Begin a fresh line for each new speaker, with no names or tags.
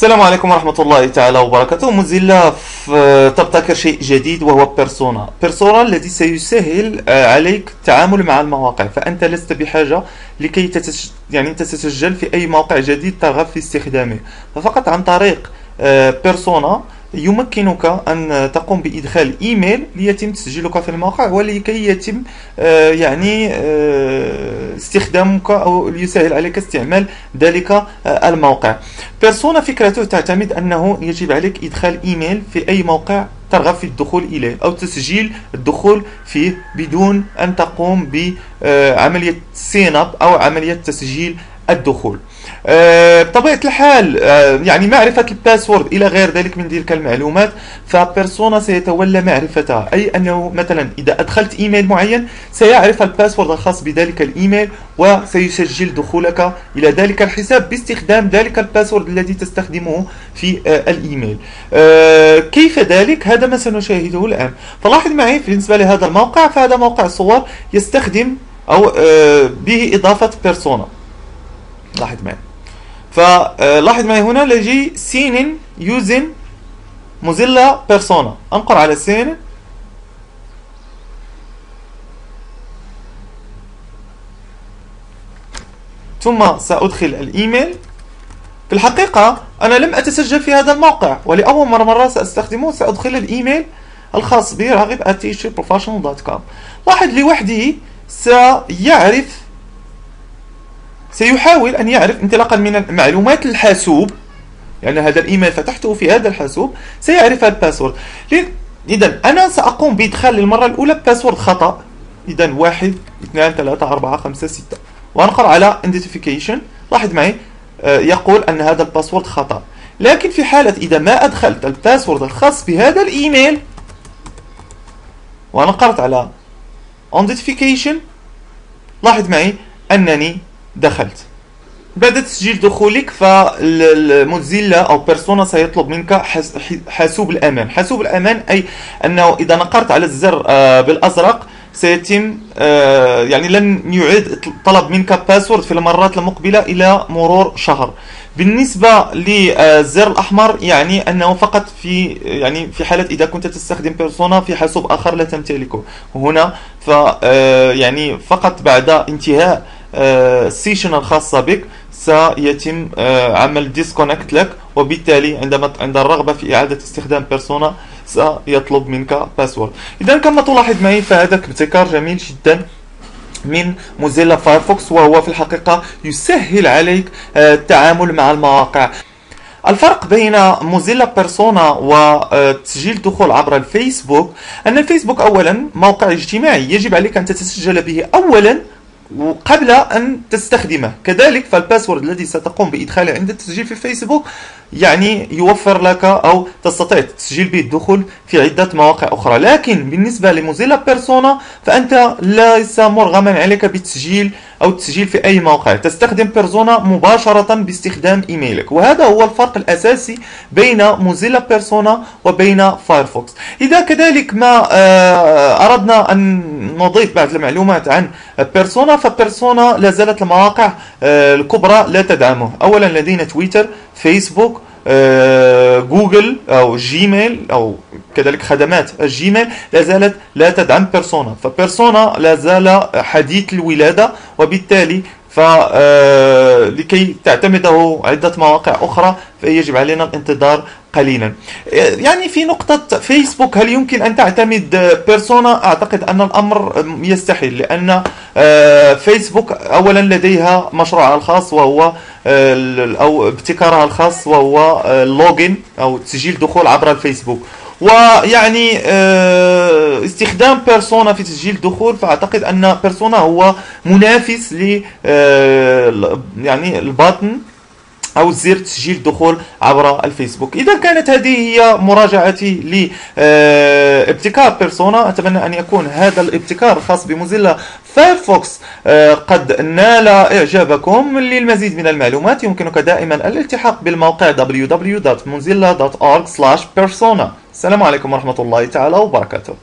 السلام عليكم ورحمة الله تعالى وبركاته. موزيلا تبتكر شيء جديد وهو بيرسونا. بيرسونا الذي سيسهل آه، عليك التعامل مع المواقع. فأنت لست بحاجة لكي تتش... يعني تتسجل في أي موقع جديد ترغب في استخدامه. فقط عن طريق بيرسونا آه، يمكنك أن تقوم بإدخال إيميل ليتم تسجيلك في الموقع ولكي يتم آه، يعني استخدامك أو ليسهل عليك استعمال ذلك آه، الموقع. بيرسونا فكرته تعتمد أنه يجب عليك إدخال إيميل في أي موقع ترغب في الدخول إليه أو تسجيل الدخول فيه بدون أن تقوم بعملية sign up أو عملية تسجيل الدخول. آه، بطبيعة الحال آه، يعني معرفة ال password إلى غير ذلك من تلك المعلومات فبيرسونا سيتولى معرفتها. أي أنه مثلا إذا أدخلت إيميل معين سيعرف ال password الخاص بذلك الإيميل وسيسجل دخولك إلى ذلك الحساب باستخدام ذلك ال password الذي تستخدمه في آه، الإيميل. كيف ذلك؟ هذا ما سنشاهده الآن. فلاحظ معي بالنسبة لهذا الموقع فهذا موقع صور يستخدم أو به إضافة بيرسونا. لاحظ معي. فلاحظ معي هنا لدي sign in using موزيلا بيرسونا أنقر على sign in ثم سأدخل الإيميل. في الحقيقة أنا لم أتسجل في هذا الموقع ولأول مرة مرة سأستخدمه سأدخل الإيميل الخاص بي راغب @professional.com لاحظ لوحده سيعرف سيحاول أن يعرف انطلاقا من معلومات الحاسوب يعني هذا الإيميل فتحته في هذا الحاسوب سيعرف ال password. إذا أنا سأقوم بإدخال للمرة الأولى password خطأ. إذا واحد اثنان ثلاثة أربعة خمسة ستة. وأنقر على identification. لاحظ معي آه، يقول أن هذا ال password خطأ. لكن في حالة إذا ما أدخلت ال password الخاص بهذا الإيميل وأنقرت على identification لاحظ معي أنني دخلت. بعد تسجيل دخولك فالموزيلا أو بيرسونا سيطلب منك حاسوب الأمان. حاسوب الأمان أي أنه إذا نقرت على الزر آه، بالأزرق سيتم آه، يعني لن يعيد طلب منك password في المرات المقبلة إلى مرور شهر. بالنسبة للزر الأحمر يعني أنه فقط في يعني في حالة إذا كنت تستخدم بيرسونا في حاسوب آخر لا تمتلكه. هنا ف آه، يعني فقط بعد انتهاء ال session الخاصة بك سيتم آه، عمل disconnect لك وبالتالي عندما عند الرغبة في إعادة استخدام بيرسونا سيطلب منك password إذا كما تلاحظ معي فهذا ابتكار جميل جدا من موزيلا فايرفوكس وهو في الحقيقة يسهل عليك آه، التعامل مع المواقع. الفرق بين موزيلا بيرسونا وتسجيل الدخول عبر الفيسبوك أن الفيسبوك أولا موقع اجتماعي يجب عليك أن تتسجل به أولا وقبل أن تستخدمه. كذلك فال password الذي ستقوم بإدخاله عند التسجيل في فيسبوك يعني يوفر لك أو تستطيع تسجيل به الدخول في عدة مواقع أخرى. لكن بالنسبة لموزيلا بيرسونا فأنت ليس مرغما عليك بالتسجيل أو التسجيل في أي موقع. تستخدم بيرسونا مباشرة باستخدام إيميلك. وهذا هو الفرق الأساسي بين موزيلا بيرسونا وبين فايرفوكس إذا كذلك ما آه، أردنا أن نضيف بعض المعلومات عن بيرسونا فبيرسونا لا زالت المواقع آه، الكبرى لا تدعمه. أولا لدينا تويتر فيسبوك جوجل أو جيميل أو كذلك خدمات الجيميل لا زالت لا تدعم بيرسونا. فبيرسونا لا زال حديث الولادة وبالتالي فلكي آه، تعتمده عدة مواقع أخرى فيجب علينا الانتظار قليلا. يعني في نقطة فيسبوك هل يمكن أن تعتمد بيرسونا؟ أعتقد أن الأمر يستحيل لأن آه، فيسبوك أولا لديها مشروعها الخاص وهو آه، أو ابتكارها الخاص وهو ال login أو تسجيل دخول عبر الفيسبوك. ويعني آه، استخدام بيرسونا في تسجيل الدخول فأعتقد أن بيرسونا هو منافس ل آه، يعني ال button أو زر تسجيل الدخول عبر الفيسبوك. إذا كانت هذه هي مراجعتي لابتكار آه، بيرسونا أتمنى أن يكون هذا الابتكار الخاص بموزيلا فايرفوكس. قد نال إعجابكم للمزيد من المعلومات. يمكنك دائما الالتحاق بالموقع www.mozilla.org/persona السلام عليكم ورحمة الله تعالى وبركاته.